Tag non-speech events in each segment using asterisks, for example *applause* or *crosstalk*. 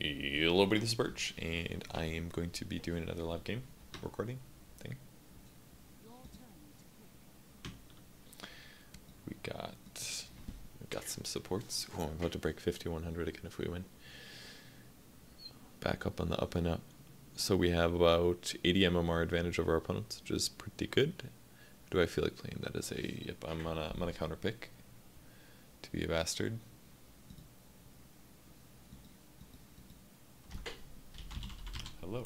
Hello, buddy, this is Purge, and I am going to be doing another live game recording thing. We got we got some supports. Oh, I'm about to break 5100 again if we win. Back up on the up and up. So we have about 80 MMR advantage over our opponents, which is pretty good. Do I feel like playing that as a? Yep, I'm on a I'm on a counter pick. To be a bastard. Hello.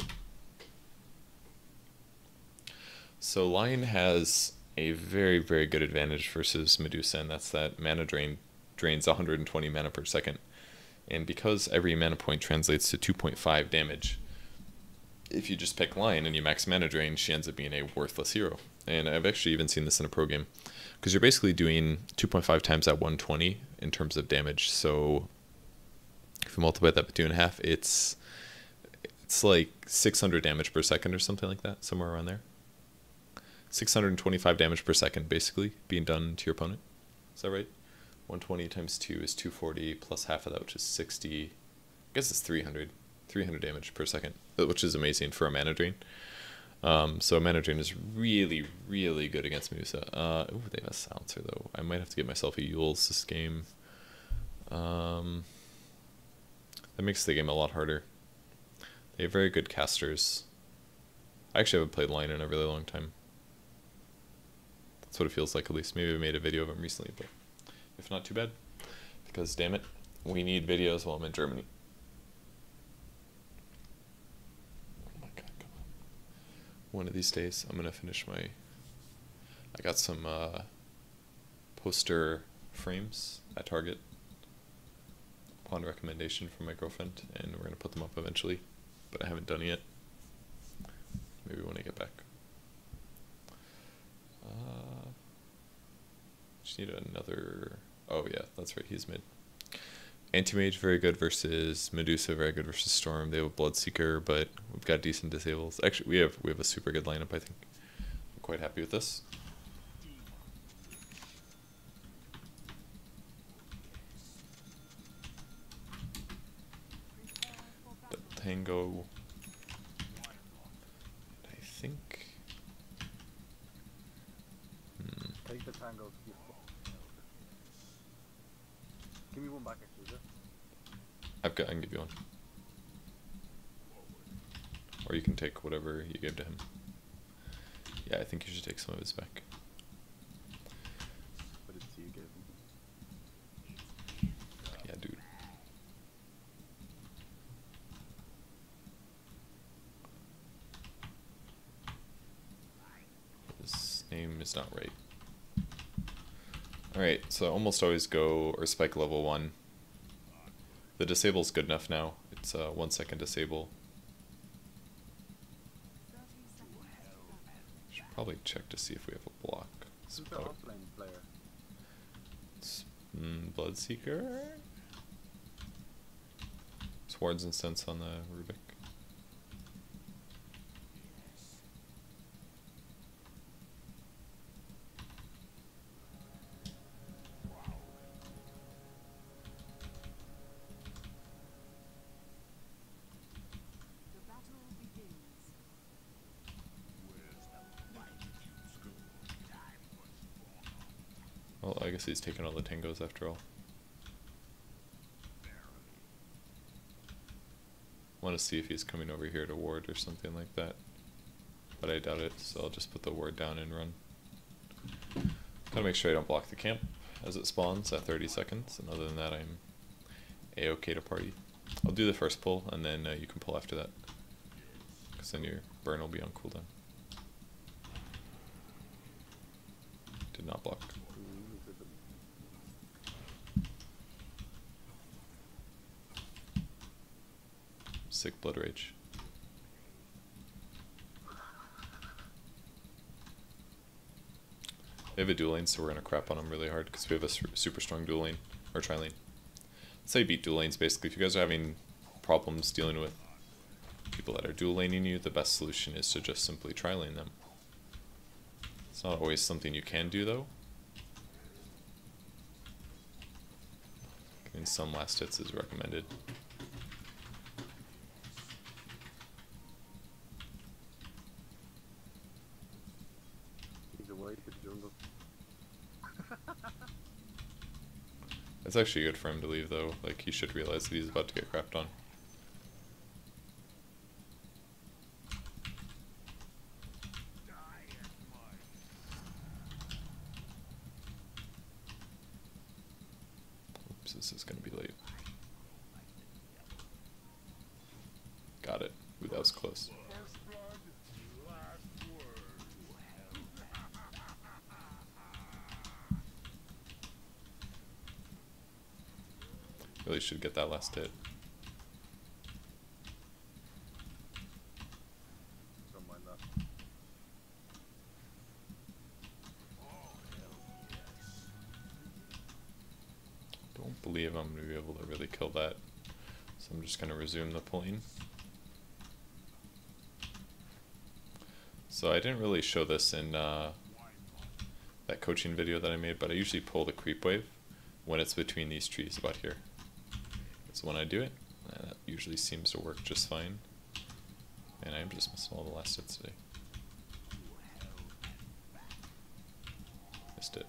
So Lion has a very, very good advantage versus Medusa, and that's that mana drain drains 120 mana per second. And because every mana point translates to 2.5 damage, if you just pick Lion and you max mana drain, she ends up being a worthless hero. And I've actually even seen this in a pro game. Because you're basically doing 2.5 times that 120 in terms of damage. So if you multiply that by two and a half, it's it's like 600 damage per second or something like that, somewhere around there. 625 damage per second, basically, being done to your opponent. Is that right? 120 times 2 is 240, plus half of that, which is 60. I guess it's 300. 300 damage per second, which is amazing for a mana drain. Um, so mana drain is really, really good against Medusa. Uh, ooh, they have a silencer, though. I might have to get myself a Eul's this game. Um, that makes the game a lot harder. They have very good casters. I actually haven't played Lion in a really long time. That's what it feels like, at least. Maybe I made a video of him recently, but if not, too bad. Because, damn it, we need videos while I'm in Germany. Oh my god, come on. One of these days, I'm going to finish my... I got some uh, poster frames at Target upon recommendation from my girlfriend, and we're going to put them up eventually but I haven't done it yet. Maybe when I get back. Uh, just need another. Oh yeah, that's right. He's mid. Anti-mage very good versus Medusa, very good versus Storm. They have a Bloodseeker, but we've got decent disables. Actually, we have we have a super good lineup. I think. I'm quite happy with this. Tango. I think. Hmm. Take the tango. Give me one back actually, I've got. I can give you one. Or you can take whatever you gave to him. Yeah, I think you should take some of his back. But it's you gave him. Yeah, dude. Is not right. Alright, so I almost always go Earth Spike level 1. The disable's good enough now. It's uh, 1 second disable. Should probably check to see if we have a block. Who's the offlane player? s- mm, Bloodseeker? Swords and Sense on the Rubik. The battle begins. Well, I guess he's taking all the tangos after all. Want to see if he's coming over here to ward or something like that. But I doubt it, so I'll just put the ward down and run. Gotta make sure I don't block the camp as it spawns at 30 seconds, and other than that, I'm a-okay to party. I'll do the first pull, and then uh, you can pull after that. Because then your burn will be on cooldown. Did not block. Who is it? Sick Blood Rage. They have a dual lane, so we're gonna crap on them really hard because we have a super strong dual lane or tri lane. Let's say beat dual lanes basically. If you guys are having problems dealing with people that are dual laning you, the best solution is to just simply tri lane them. It's not always something you can do though. Getting some last hits is recommended. Actually good for him to leave though. Like he should realize that he's about to get crapped on. Oops, this is gonna be late. Got it. Ooh, that was close. Should get that last hit. Don't. Believe I'm gonna be able to really kill that. So I'm just gonna resume the pulling. So I didn't really show this in uh, that coaching video that I made, but I usually pull the creep wave when it's between these trees about here. That's when I do it, that usually seems to work just fine. And I'm just missing all the last hits today. Missed it.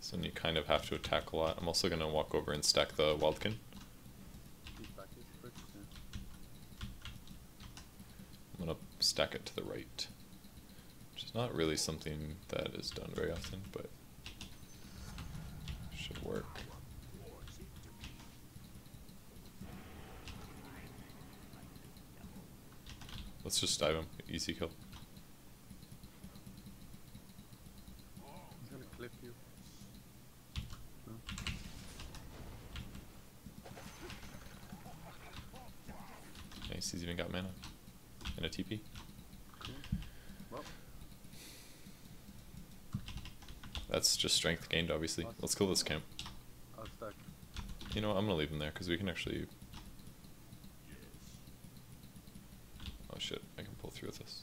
So then you kind of have to attack a lot. I'm also gonna walk over and stack the wildkin. Keep back this quick. Yeah. I'm gonna stack it to the right. Which is not really something that is done very often, but should work. Let's just dive him. Easy kill. He's gonna clip you. No? Nice, he's even got mana. And a TP. Cool. Well, That's just strength gained, obviously. Let's kill this camp. You know what, I'm gonna leave him there, because we can actually... Oh shit, I can pull through with this.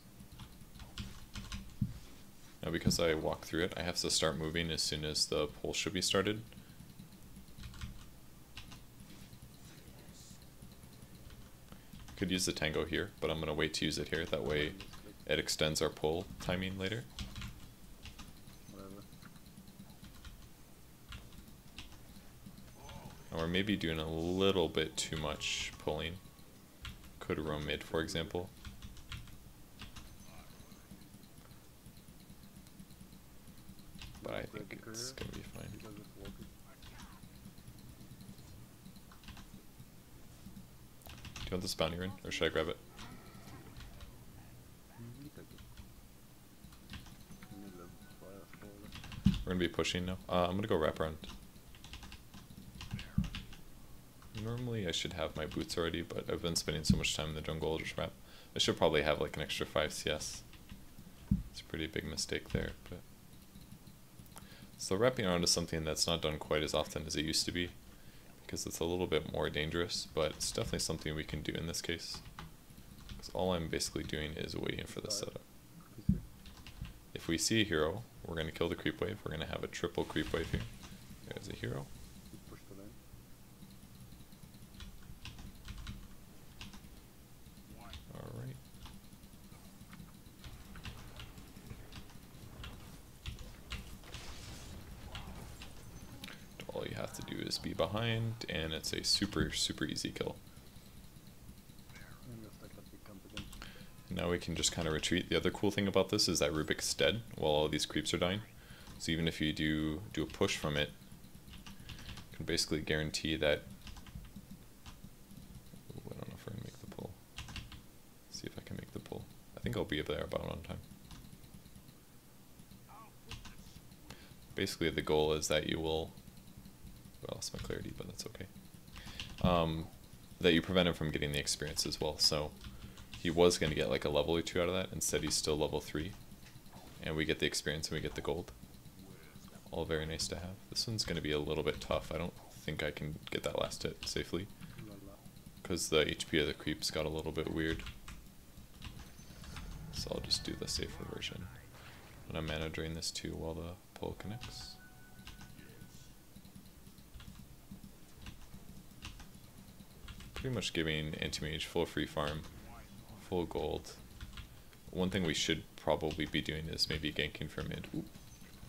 Now because I walk through it, I have to start moving as soon as the pull should be started. Could use the tango here, but I'm gonna wait to use it here, that way it extends our pull timing later. Whatever. Maybe doing a little bit too much pulling. Could roam mid, for example. But I think it's gonna be fine. Because it's walking. Do you want this bounty rune, or should I grab it? You take it. You need a little fire forward. We're gonna be pushing now. Uh, I'm gonna go wrap around. Normally I should have my boots already, but I've been spending so much time in the jungle, I'll just wrap. I should probably have like an extra 5 CS. It's a pretty big mistake there, but... So wrapping around is something that's not done quite as often as it used to be, because it's a little bit more dangerous, but it's definitely something we can do in this case. Because all I'm basically doing is waiting for the setup. If we see a hero, we're gonna kill the creep wave. We're gonna have a triple creep wave here. There's a hero. You push the lane. Alright. All you have to do is be behind, and it's a super, super easy kill. Now we can just kind of retreat. The other cool thing about this is that Rubik's dead while all these creeps are dying. So even if you do do a push from it, you can basically guarantee that. Ooh, I don't know if we're gonna make the pull. see if I can make the pull. I think I'll be there about on time. Basically, the goal is that you will. I lost my clarity, but that's okay. Um, that you prevent him from getting the experience as well. So he was going to get like a level or two out of that. Instead, he's still level three, and we get the experience and we get the gold. All very nice to have. This one's going to be a little bit tough. I don't think I can get that last hit safely because the HP of the creeps got a little bit weird. So I'll just do the safer version. And I'm mana drain this too while the pull connects. Pretty much giving Anti-Mage full free farm, full gold. One thing we should probably be doing is maybe ganking for mid. Ooh.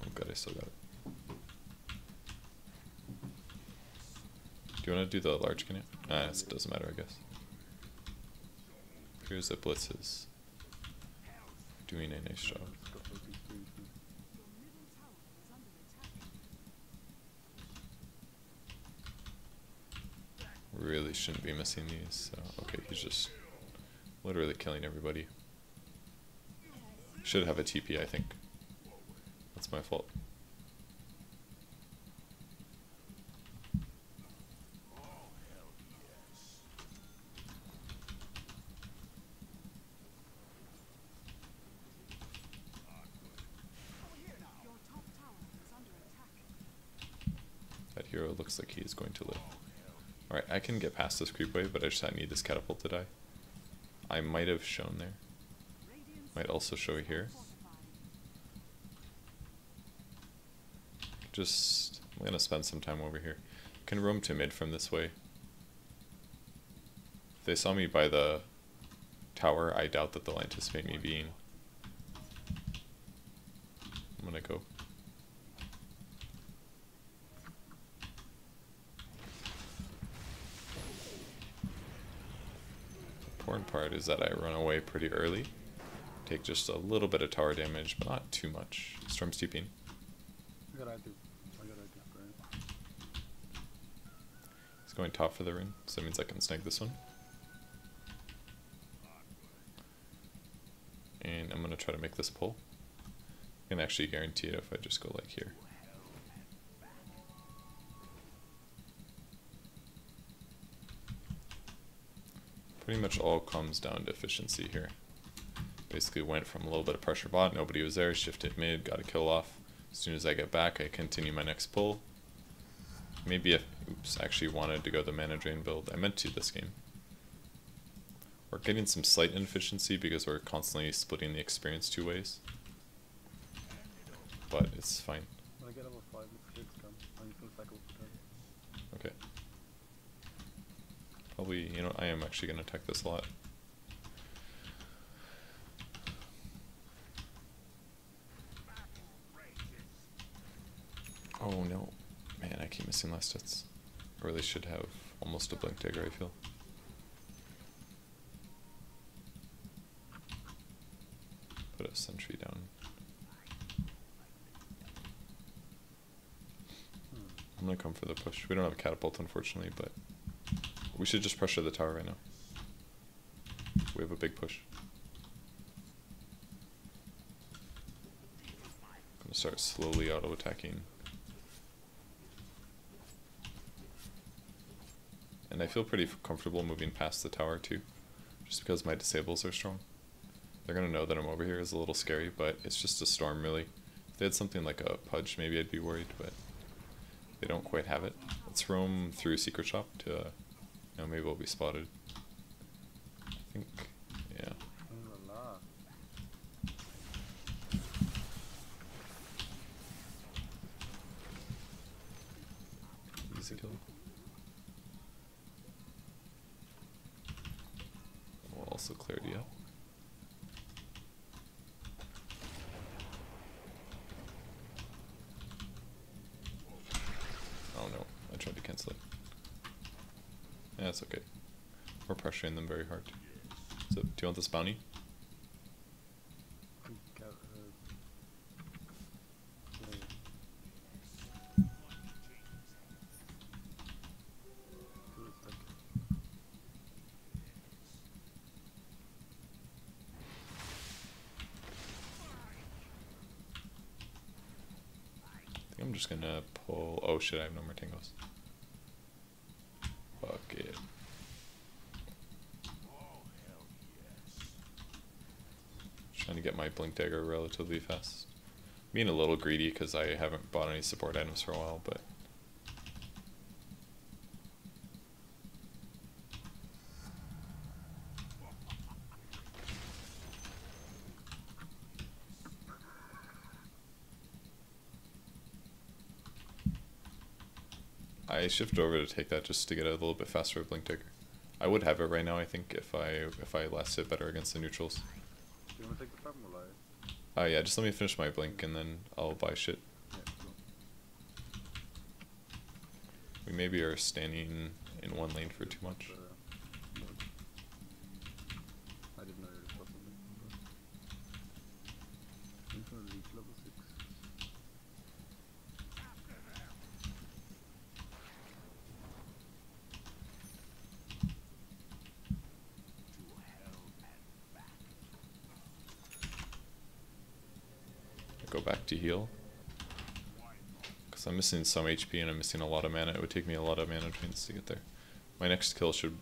Oh god, I still got it. Do you want to do the large cannon? Ah, it doesn't matter, I guess. Here's the Blitz is doing a nice job. It's got to be squeezed. Your middle tower is under attack. Really shouldn't be missing these. So, okay, he's just literally killing everybody. Should have a TP, I think. That's my fault. Your top tower is under attack. That hero looks like he is going to live. Alright, I can get past this creep wave, but I just I need this catapult to die. I might have shown there. Might also show here. Just, I'm gonna spend some time over here. Can roam to mid from this way. If they saw me by the tower, I doubt that they'll anticipate me being. I'm gonna go. The important part is that I run away pretty early. Take just a little bit of tower damage, but not too much. Storm steeping. I got idea. I got idea for it. He's going top for the rune, so that means I can snag this one. And I'm gonna try to make this pull. I can actually guarantee it if I just go like here. Pretty much all comes down to efficiency here. Basically went from a little bit of pressure bot, nobody was there, shifted mid, got a kill off. As soon as I get back, I continue my next pull. Maybe if, oops, actually wanted to go the mana drain build. I meant to this game. We're getting some slight inefficiency because we're constantly splitting the experience two ways. But it's fine. When I get level 5, it's kids come. I'm just gonna cycle for time. Okay. Probably, you know, I am actually gonna attack this a lot. Oh no. Man, I keep missing last hits. I really should have almost a blink dagger, I feel. Put a sentry down. I'm gonna come for the push. We don't have a catapult, unfortunately, but we should just pressure the tower right now. We have a big push. I'm Gonna start slowly auto attacking. And I feel pretty comfortable moving past the tower too, just because my disables are strong. They're gonna know that I'm over here is a little scary, but it's just a storm really. If they had something like a pudge, maybe I'd be worried, but they don't quite have it. Let's roam through Secret Shop to, know, maybe we'll be spotted. I think, yeah. Ooh la la. Easy kill. We'll also clear you up. Oh no, I tried to cancel it. Yeah, it's okay. We're pressuring them very hard. So, do want this bounty? I'm just gonna pull. Oh shit, I have no more tingles. Fuck it. Trying to get my blink dagger relatively fast. Being a little greedy because I haven't bought any support items for a while, but I shifted over to take that just to get a little bit faster with blink dagger. I would have it right now. I think if I if I last hit better against the neutrals. Do you wanna take the farm or like? Oh yeah, just let me finish my blink and then I'll buy shit. We maybe are standing in one lane for too much. Uh, but I didn't know it was possible. But Infinite Leech level 6. Go back to heal. Because I'm missing some HP and I'm missing a lot of mana. It would take me a lot of mana drains to get there. My next kill should...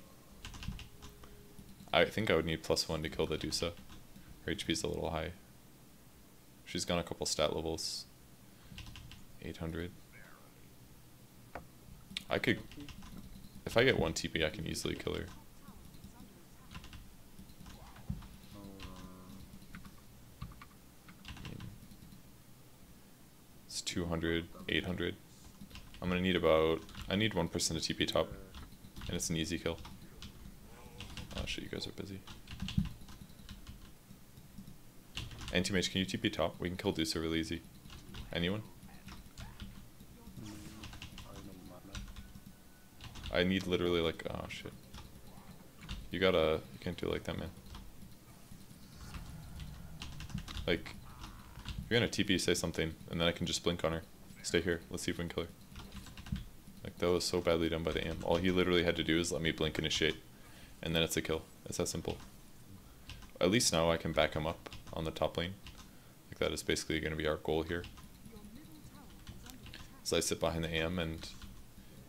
I think I would need plus one to kill the Dusa. Her HP is a little high. She's gone a couple stat levels. 800. I could... If I get one TP, I can easily kill her. 200, 800. I'm gonna need about... I need 1% of TP top. And it's an easy kill. Oh shit, you guys are busy. Anti-mage, can you TP top? We can kill Dusa really easy. Anyone? I need literally like... Oh shit. You gotta... You can't do it like that, man. Like... You're gonna TP, say something, and then I can just blink on her. Stay here, let's see if we can kill her. Like, that was so badly done by the AM. All he literally had to do is let me blink initiate, and then it's a kill. It's that simple. At least now I can back him up on the top lane. Like, that is basically gonna be our goal here. So I sit behind the AM, and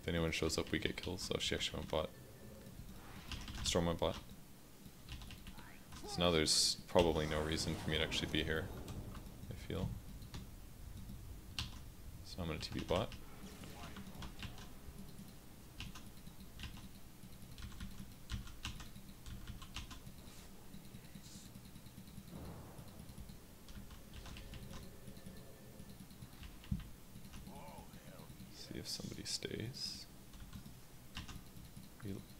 if anyone shows up, we get killed. So she actually went bot. Storm went bot. So now there's probably no reason for me to actually be here. Feel. So I'm gonna TP bot. See if somebody stays. Rel-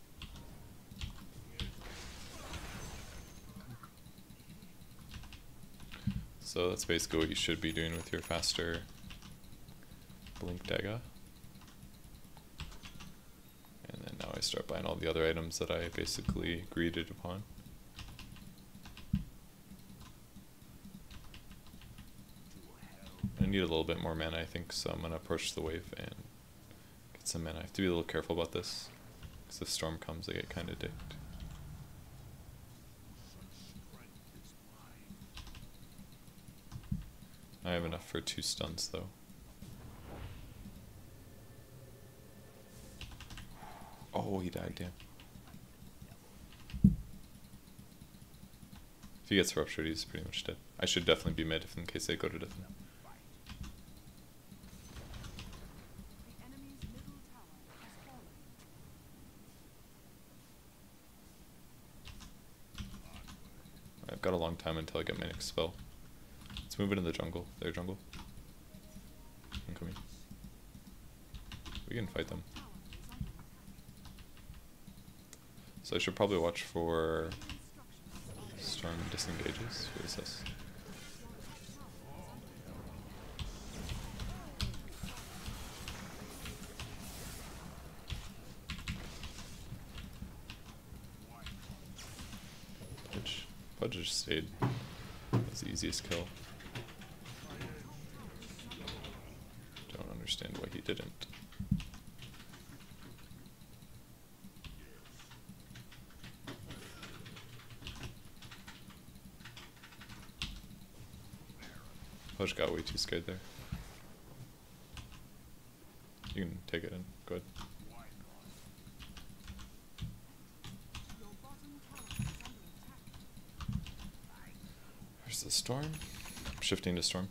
So that's basically what you should be doing with your faster blink dagger. And then now I start buying all the other items that I basically greeted upon. I need a little bit more mana, I think, so I'm gonna approach the wave and get some mana. I have to be a little careful about this, because if storm comes, I get kinda dicked. I have enough for two stuns, though. Oh, he died, damn. If he gets ruptured, he's pretty much dead. I should definitely be mid if in case they go to death. The enemy's middle tower has fallen. I've got a long time until I get my next spell. Let's move into the jungle. Their jungle. I'm coming. We can fight them. So I should probably watch for storm disengages. What is this? Pudge. Pudge just stayed. That's the easiest kill. Don't understand why he didn't. Pudge got way too scared there. You can take it in. Go ahead. There's the storm. I'm shifting to storm.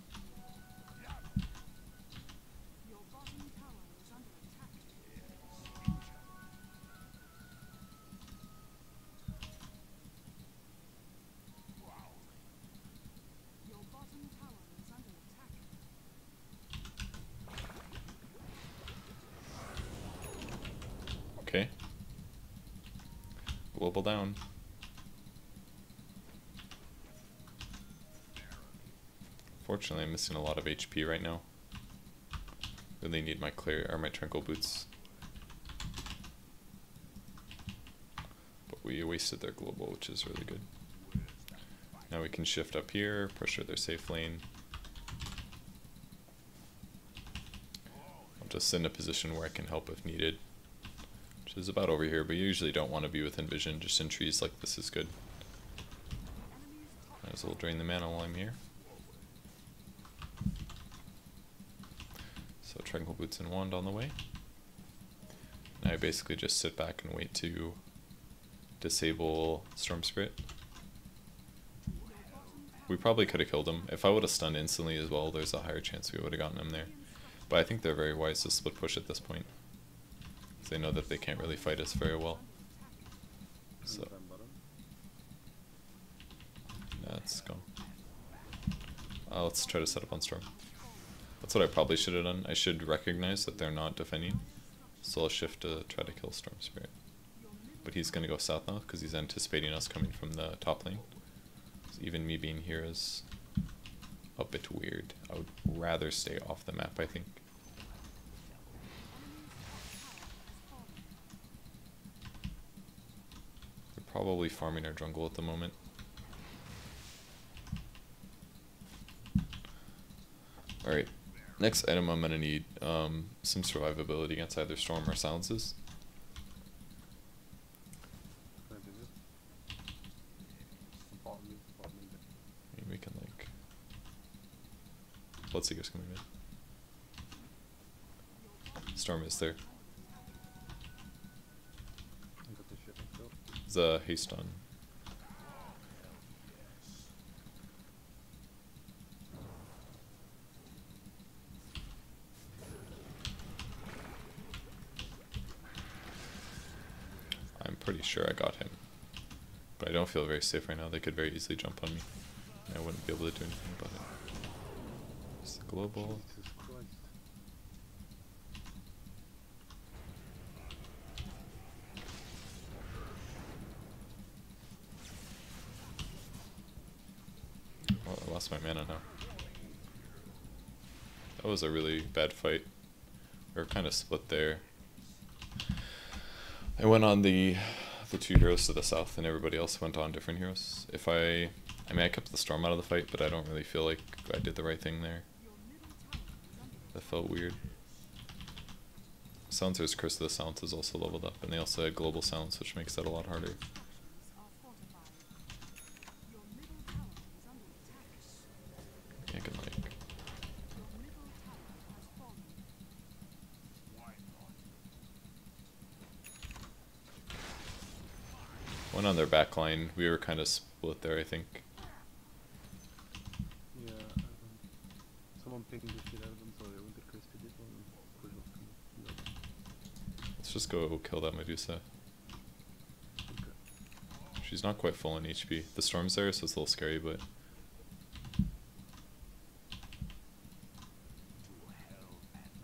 Fortunately, I'm missing a lot of HP right now. Really need my clear or my tranquil boots. But we wasted their global, which is really good. Now we can shift up here, pressure their safe lane. I'll just in a position where I can help if needed. Which is about over here, but you usually don't want to be within vision, just in trees like this is good. Might as well drain the mana while I'm here. So Tranquil Boots and Wand on the way. Now I basically just sit back and wait to disable Storm Spirit. We probably could have killed him. If I would have stunned instantly as well, there's a higher chance we would have gotten him there. But I think they're very wise to split push at this point. 'Cause they know that they can't really fight us very well. So, Time bottom. let's go. Uh, let's try to set up on Storm. That's what I probably should have done. I should recognize that they're not defending. So I'll shift to try to kill Storm Spirit. But he's gonna go south now because he's anticipating us coming from the top lane. So even me being here is a bit weird. I would rather stay off the map, I think. They're probably farming our jungle at the moment. Alright, next item I'm gonna need um, some survivability against either storm or silences. We can like. Bloodseeker's coming in. Storm is there. The haste on. I'm pretty sure I got him. But I don't feel very safe right now. They could very easily jump on me. I wouldn't be able to do anything about it. It's the global. Well, oh, I lost my mana now. That was a really bad fight. We were kind of split there. I went on the the two heroes to the south, and everybody else went on different heroes. If I, I mean, I kept the storm out of the fight, but I don't really feel like I did the right thing there. That felt weird. Silencer's Curse of the Silent is also leveled up, and they also had Global Silence, which makes that a lot harder. I can like Went on their back line. We were kind of split there, I think. Yeah, um, someone pinged the shit out of them, so I went to crispy this one and push off to the other. Let's just go kill that Medusa. Okay. She's not quite full on HP. The storm's there, so it's a little scary, but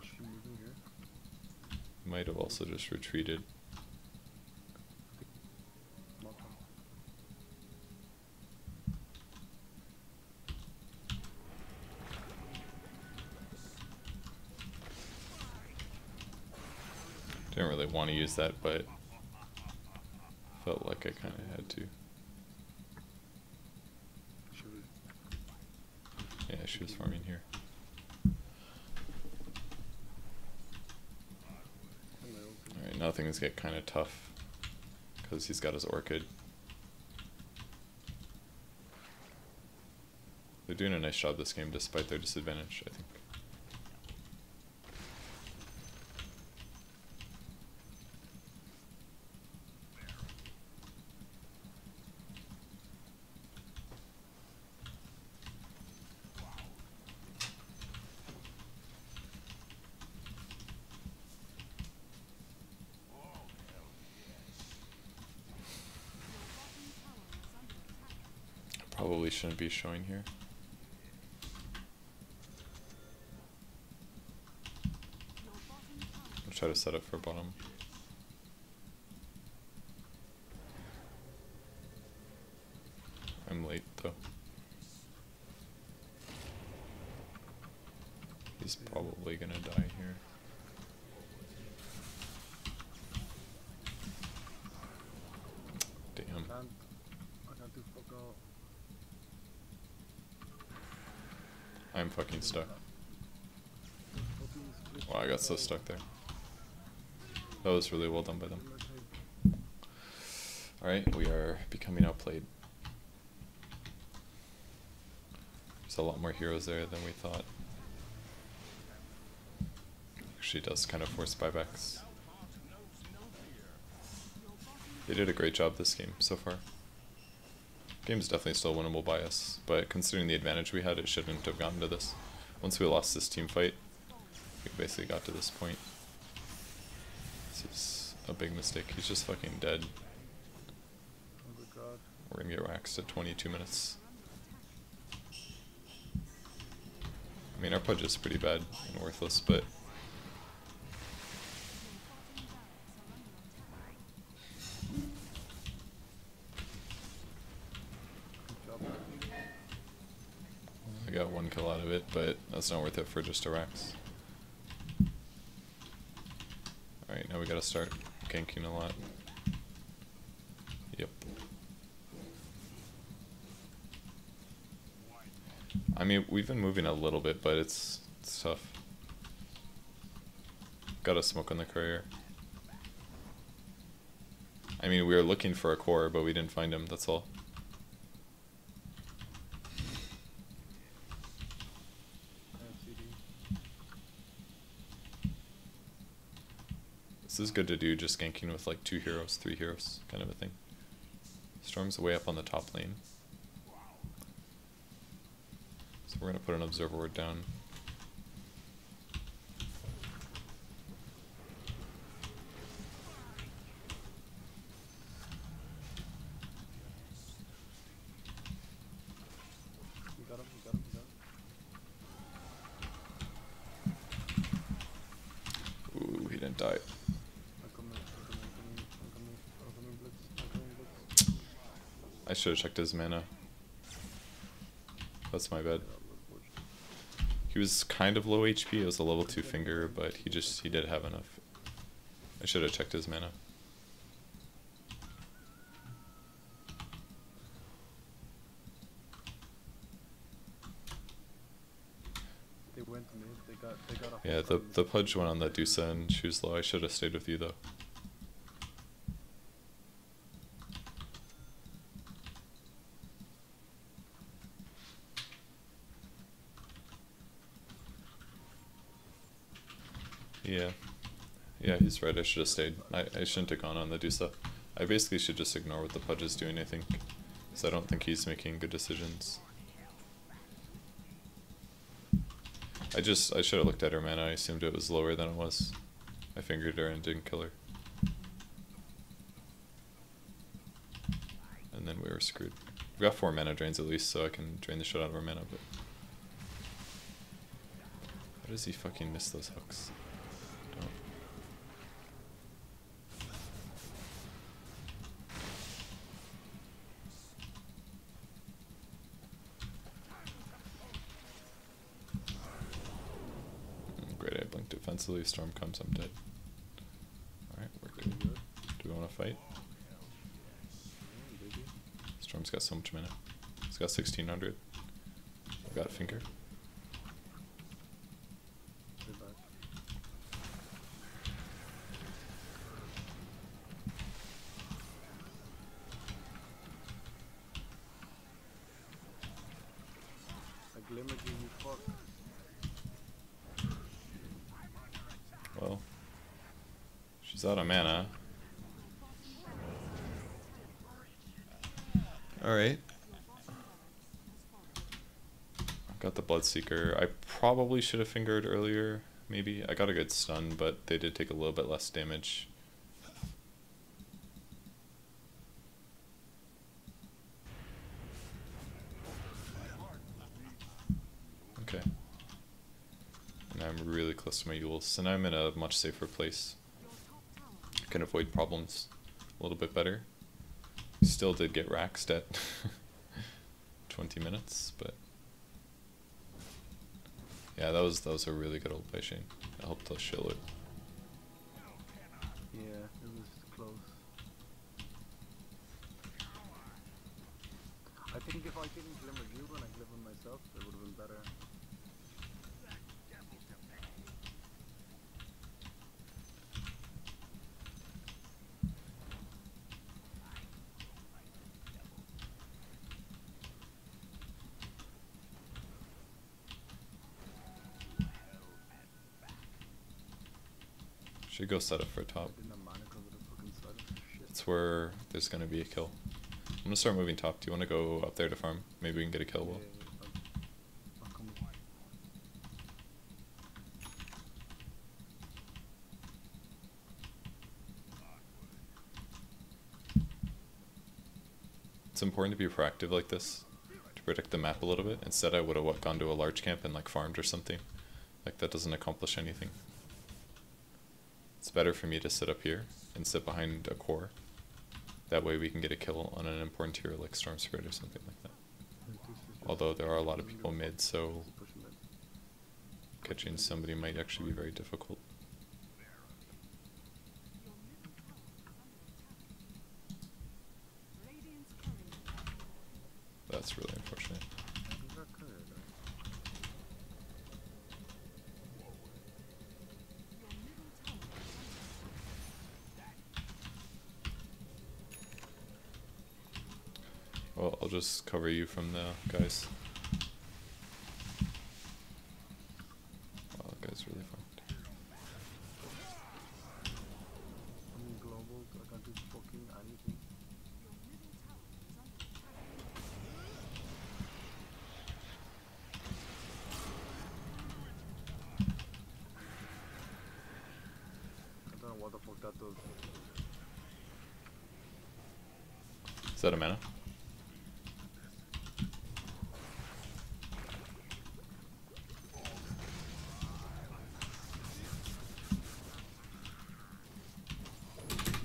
Is she moving here? might have also just retreated. Not her. Didn't really want to use that, but felt like I kind of had to. Yeah, she was farming here. Alright, now things get kind of tough because he's got his orchid. They're doing a nice job this game despite their disadvantage, I think. Probably shouldn't be showing here. I'll try to set up for bottom. He's probably gonna die here. Damn. Can't, I can't do fuck all. I'm fucking stuck. Wow, I got so stuck there. That was really well done by them. Alright, we are becoming outplayed. There's a lot more heroes there than we thought. Actually does kind of force buybacks. They did a great job this game so far. Game's definitely still winnable by us, but considering the advantage we had, it shouldn't have gotten to this. Once we lost this team fight, we basically got to this point. This is a big mistake. He's just fucking dead. Oh. We're gonna get waxed at 22 minutes. I mean, our pudge is pretty bad and worthless, but Good job. I got one kill out of it, but that's not worth it for just a rax. Alright, now we gotta start ganking a lot. Yep. I mean, we've been moving a little bit, but it's, it's tough. Got a smoke on the courier. I mean, we were looking for a core, but we didn't find him, that's all. And CD. This is good to do just ganking with like two heroes, three heroes, kind of a thing. Storm's way up on the top lane. So we're gonna put an observer ward down. You got him, you got him, you got him. Ooh, he didn't die. I'm coming, I'm coming, I'm coming, I'm coming, I'm coming, Blitz, I'm coming, Blitz. I should have checked his mana. That's my bad. He was kind of low HP, it was a level 2 finger, but he just, he did have enough. I should have checked his mana. They went mid, they got, they got a Yeah, the, the pudge went on that Dusa and she was low, I should have stayed with you though. Yeah. Yeah, he's right. I should have stayed. I, I shouldn't have gone on the Dusa. I basically should just ignore what the Pudge is doing, I think. Because I don't think he's making good decisions. I just, I should have looked at her mana. I assumed it was lower than it was. I fingered her and didn't kill her. And then we were screwed. We got four mana drains at least, so I can drain the shit out of our mana, but... How does he fucking miss those hooks? Don't. Mm, Great, I defensively, storm comes, I'm dead. Alright, we're good. Do we wanna fight? Storm's got so much mana. He's got 1600. I've got a finger. Stay back. I glimmered you, you fuck. Well, she's out of mana. Alright. Got the Bloodseeker. I probably should have fingered earlier, maybe. I got a good stun, but they did take a little bit less damage. Okay. And I'm really close to my Eul's, so now I'm in a much safer place. I can avoid problems a little bit better. Still did get raxed at *laughs* 20 minutes, but Yeah, that was that was a really good old by Shane. That helped us shield it. Yeah, it was close. I think if I didn't glimmer you and I glimmer myself, it would have been better. Should go set up for top. That's where there's gonna be a kill. I'm gonna start moving top. Do you wanna go up there to farm? Maybe we can get a kill. You. It's important to be proactive like this to predict the map a little bit. Instead, I would have gone to a large camp and like farmed or something. Like that doesn't accomplish anything. It's better for me to sit up here and sit behind a core. That way we can get a kill on an important tier like Storm Spirit or something like that. Although there are a lot of people mid, so catching somebody might actually be very difficult. Your middle tower is under attack. Radiant's courier. That's really unfortunate. How does that occur, though? Your middle tower is under Well, I'll just cover you from the guys. That guy's really farmed. I'm global, I can't do fucking anything. I don't know what the fuck that does. Is that a mana?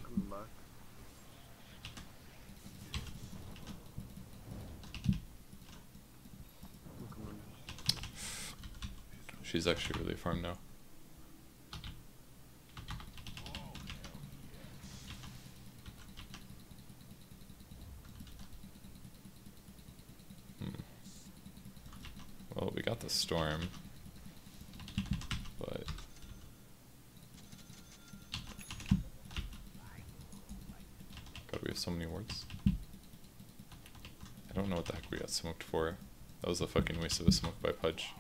Coming back. I'm coming. She's actually really farmed now. Hmm. Well, we got the storm, but God, we have so many wards. I don't know what the heck we got smoked for. That was a fucking waste of a smoke by Pudge.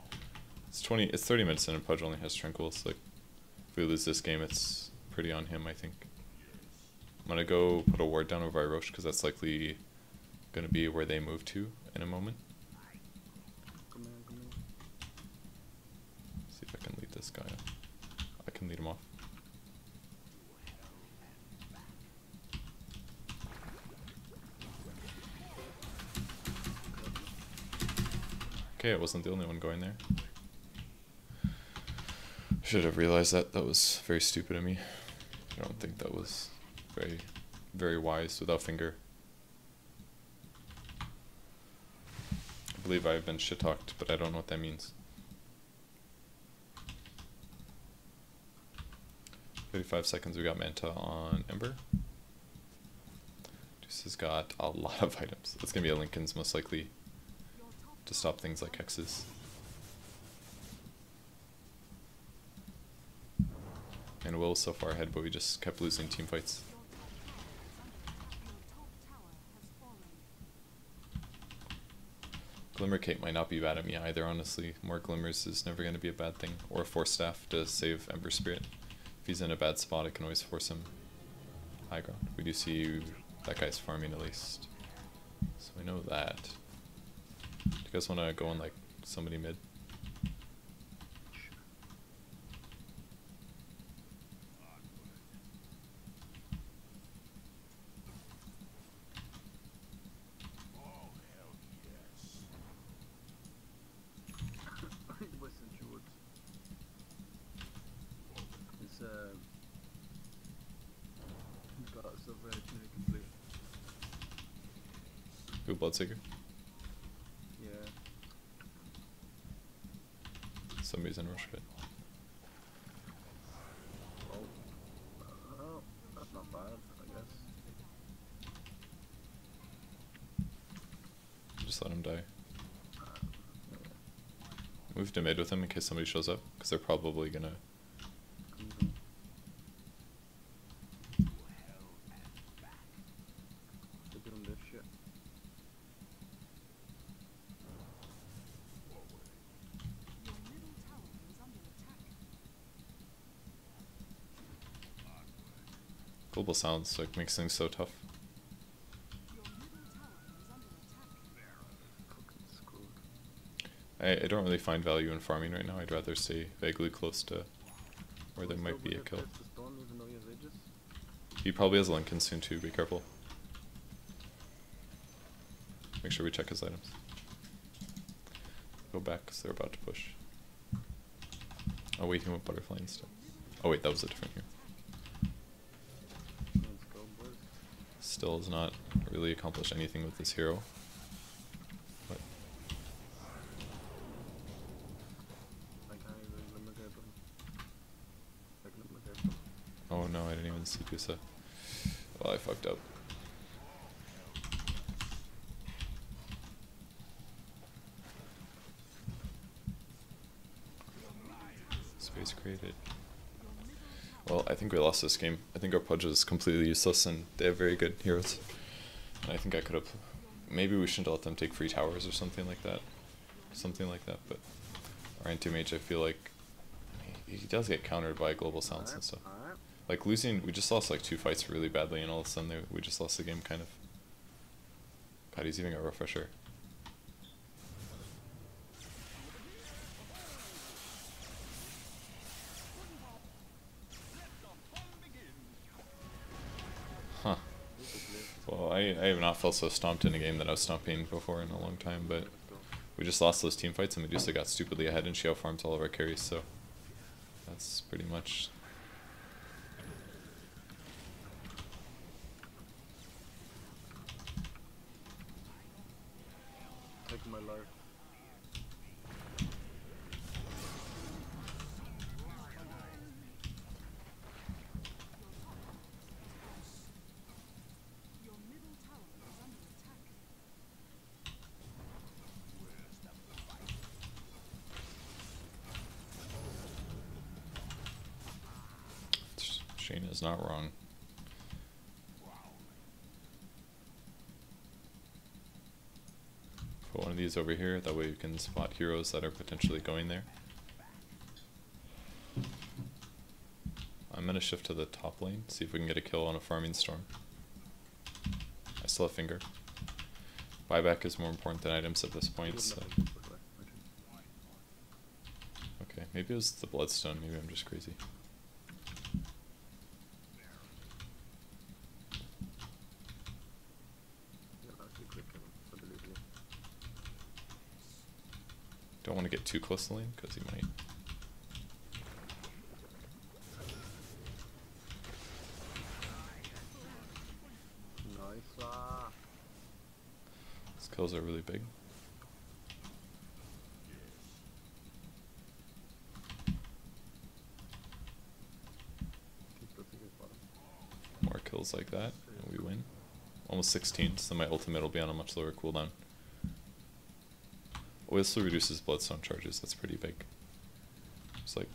It's twenty. It's thirty minutes in, and Pudge only has tranquils. Like, if we lose this game, it's pretty on him. I think. I'm gonna go put a ward down over Irosh because that's likely gonna be where they move to in a moment. See if I can lead this guy. Up. I can lead him off. Okay, I wasn't the only one going there. Should have realized that. That was very stupid of me. I don't think that was very, very wise without finger. I believe I've been shit talked, but I don't know what that means. 35 seconds, we got Manta on Ember. Juice has got a lot of *laughs* items. It's gonna be a Linken's most likely to stop things like hexes. Will so far ahead, but we just kept losing team fights. Your top tower is under attack. Your top tower has fallen. Glimmer Cape might not be bad at me either, honestly. More glimmers is never going to be a bad thing. Or Force Staff to save Ember Spirit. If he's in a bad spot, I can always force him high ground. We do see that guy's farming at least. So we know that. Do you guys want to go on like somebody mid? Western Shores. It's uh. He's got stuff ready to complete. Who, Bloodseeker? Yeah. Somebody's in Rosh pit. That's not bad, I guess. Just let him die. Move to mid with him in case somebody shows up, because they're probably gonna. Mhm. They're doing this shit. Your middle tower is under attack. Global sounds like makes things so tough. I, I don't really find value in farming right now. I'd rather stay vaguely close to where there might be a kill. he probably has Linken soon too. Be careful. Make sure we check his items. Go back because they're about to push. Oh wait, he went butterfly instead. Oh wait, that was a different hero. Let's go, boys. Still has not really accomplished anything with this hero. But I can't even limit it. I can limit it. oh no, I didn't even see Kusa. Well, I fucked up. Space created. Well, I think we lost this game. I think our Pudge is completely useless and they have very good heroes. And I think I could have. Maybe we shouldn't let them take free towers or something like that. Something like that, but our anti mage, I feel like he, he does get countered by global silence and stuff. Like losing, we just lost like two fights really badly, and all of a sudden they, we just lost the game kind of. God, he's even got refresher. Felt so stomped in a game that I was stomping before in a long time, but we just lost those team fights and Medusa got stupidly ahead and she outfarmed all of our carries, so that's pretty much Taking my life. Your middle tower is under attack. Is not wrong. Put one of these over here, that way you can spot heroes that are potentially going there. I'm gonna shift to the top lane, see if we can get a kill on a farming storm. I still have finger. Buyback is more important than items at this point, so. Okay, maybe it was the bloodstone, maybe I'm just crazy. Yeah, actually quick kill him, I believe you. Don't because he might. Nice. His kills are really big. More kills like that, and we win. Almost 16, so my ultimate will be on a much lower cooldown. Oh, also reduces bloodstone charges, that's pretty big. It's like...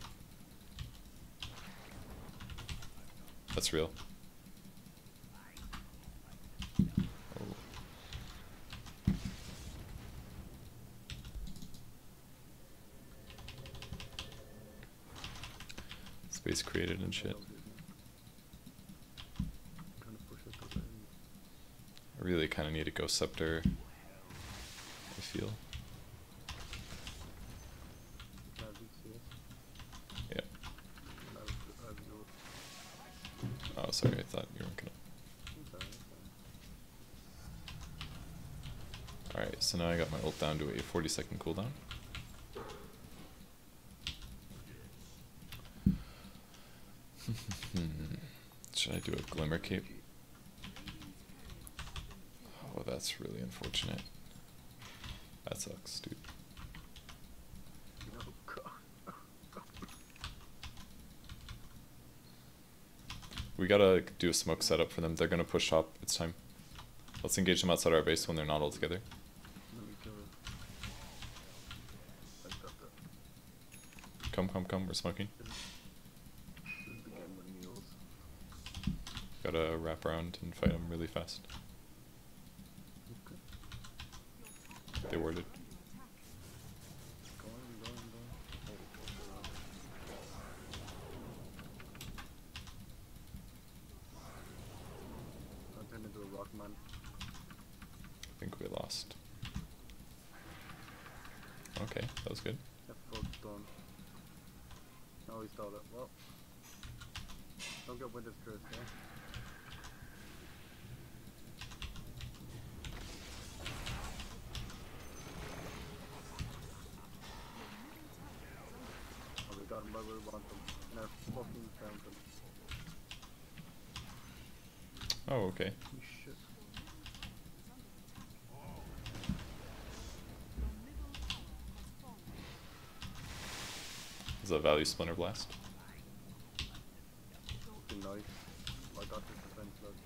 That's real. Space created and shit. I really kind of need a Ghost Scepter. I feel. 40 second cooldown. *laughs* Should I do a Glimmer Cape? Oh, that's really unfortunate. That sucks, dude. We gotta do a smoke setup for them. They're gonna push up. It's time. Let's engage them outside our base when they're not all together. Come, come, come. We're smoking. Gotta wrap around and fight them really fast. They warded. Going, going, going. Oh, oh, oh. I turned into a rock man. I think we lost. Okay, that was good. F fuck's done. Oh, he stalled it. Well. Get Winter's yeah? Oh, we got him where we want them. In our fucking fountain. Oh, okay. Is that value splinter blast? Fucking nice. I got this defense, lad.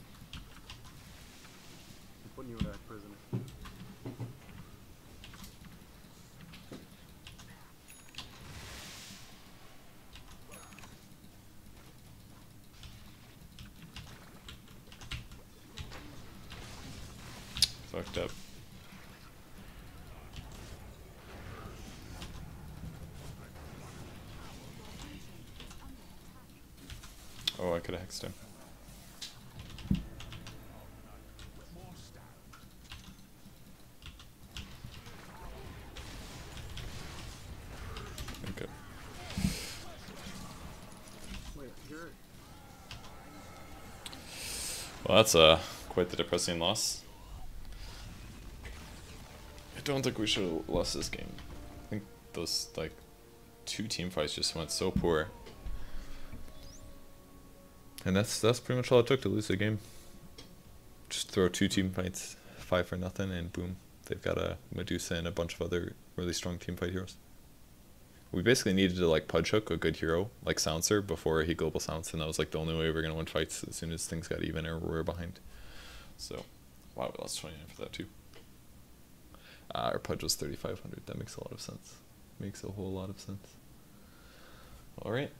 I'm putting you in a prison. Fucked up. Oh, I could have hexed him. Okay. Well, that's uh, quite the depressing loss. I don't think we should have lost this game. I think those, like, two team fights just went so poor. And that's that's pretty much all it took to lose the game. Just throw two team fights, five for nothing, and boom, they've got a Medusa and a bunch of other really strong team fight heroes. We basically needed to like Pudge Hook, a good hero, like Silencer, before he global silence, and that was like the only way we were gonna win fights as soon as things got even or we were behind. So, wow, we lost 29 for that too. Uh, our Pudge was 3,500. That makes a lot of sense. Makes a whole lot of sense. All right.